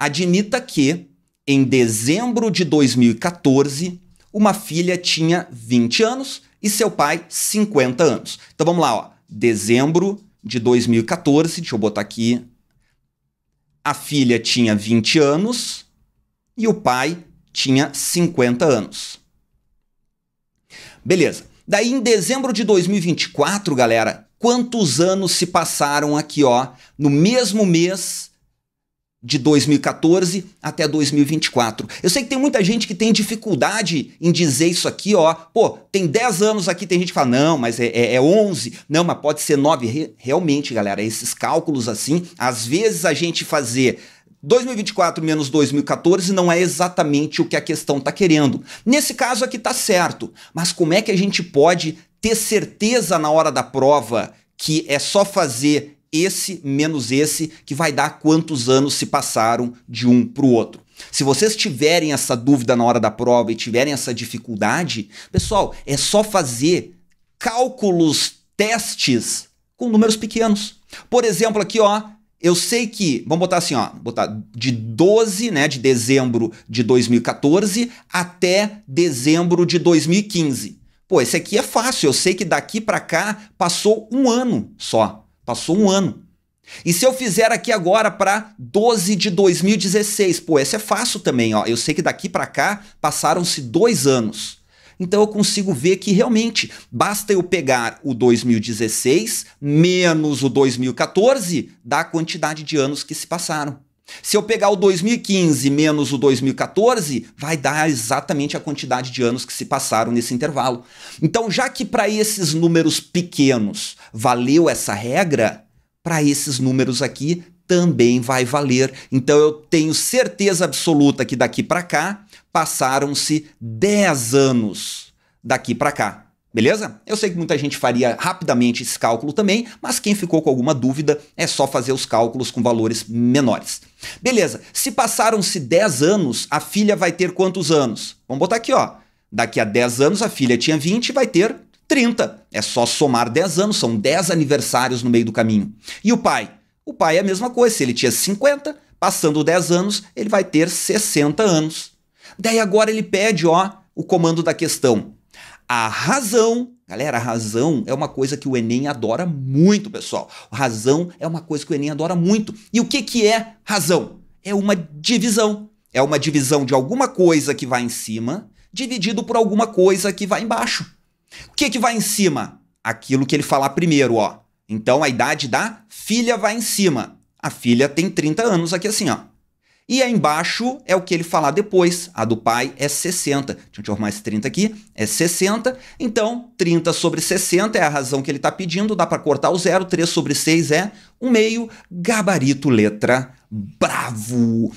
Admita que, em dezembro de 2014, uma filha tinha 20 anos e seu pai 50 anos. Então vamos lá, ó. Dezembro de 2014, deixa eu botar aqui. A filha tinha 20 anos e o pai tinha 50 anos. Beleza. Daí em dezembro de 2024, galera, quantos anos se passaram aqui, ó, no mesmo mês de 2014 até 2024. Eu sei que tem muita gente que tem dificuldade em dizer isso aqui, ó. Pô, tem 10 anos aqui, tem gente que fala, não, mas é, é, é 11. Não, mas pode ser 9. Re realmente, galera, esses cálculos assim, às vezes a gente fazer 2024 menos 2014 não é exatamente o que a questão está querendo. Nesse caso aqui tá certo, mas como é que a gente pode ter certeza na hora da prova que é só fazer esse menos esse, que vai dar quantos anos se passaram de um para o outro. Se vocês tiverem essa dúvida na hora da prova e tiverem essa dificuldade, pessoal, é só fazer cálculos, testes com números pequenos. Por exemplo, aqui, ó, eu sei que, vamos botar assim, ó, botar de 12, né, de dezembro de 2014 até dezembro de 2015. Pô, esse aqui é fácil, eu sei que daqui para cá passou um ano só. Passou um ano. E se eu fizer aqui agora para 12 de 2016? Pô, esse é fácil também, ó. Eu sei que daqui para cá passaram-se dois anos. Então eu consigo ver que realmente basta eu pegar o 2016 menos o 2014 da quantidade de anos que se passaram. Se eu pegar o 2015 menos o 2014, vai dar exatamente a quantidade de anos que se passaram nesse intervalo. Então, já que para esses números pequenos valeu essa regra, para esses números aqui também vai valer. Então, eu tenho certeza absoluta que daqui para cá passaram-se 10 anos daqui para cá. Beleza? Eu sei que muita gente faria rapidamente esse cálculo também, mas quem ficou com alguma dúvida é só fazer os cálculos com valores menores. Beleza, se passaram-se 10 anos, a filha vai ter quantos anos? Vamos botar aqui, ó. Daqui a 10 anos a filha tinha 20 e vai ter 30. É só somar 10 anos, são 10 aniversários no meio do caminho. E o pai? O pai é a mesma coisa, se ele tinha 50, passando 10 anos, ele vai ter 60 anos. Daí agora ele pede, ó, o comando da questão. A razão, galera, a razão é uma coisa que o Enem adora muito, pessoal. Razão é uma coisa que o Enem adora muito. E o que, que é razão? É uma divisão. É uma divisão de alguma coisa que vai em cima, dividido por alguma coisa que vai embaixo. O que, que vai em cima? Aquilo que ele falar primeiro, ó. Então a idade da filha vai em cima. A filha tem 30 anos aqui assim, ó. E aí embaixo é o que ele falar depois. A do pai é 60. Deixa eu arrumar esse 30 aqui. É 60. Então, 30 sobre 60 é a razão que ele está pedindo. Dá para cortar o zero. 3 sobre 6 é um meio. Gabarito, letra bravo.